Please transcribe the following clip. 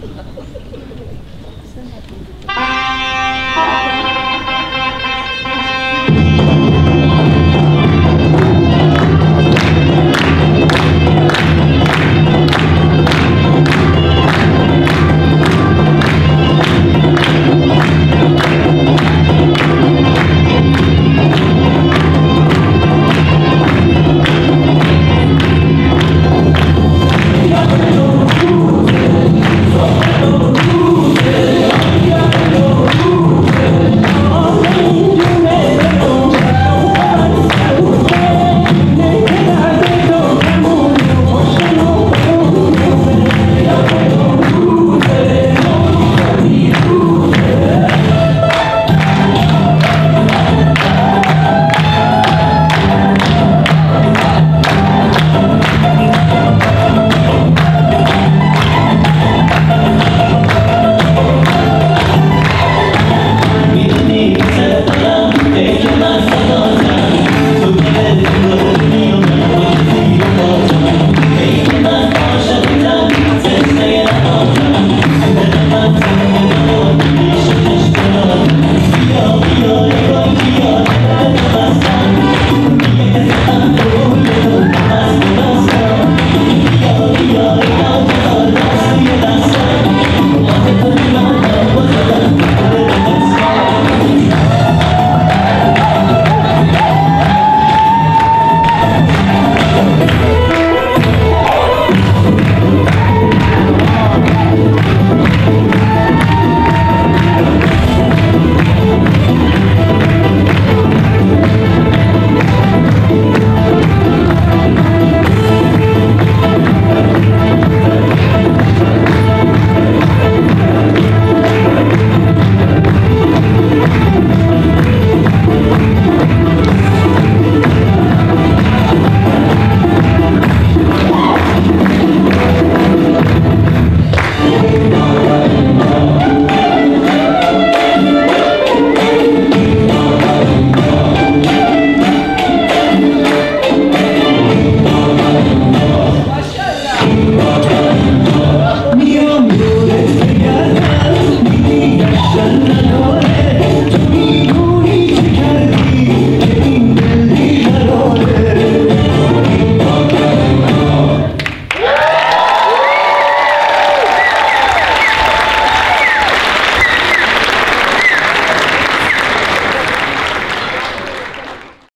Ha ha ha.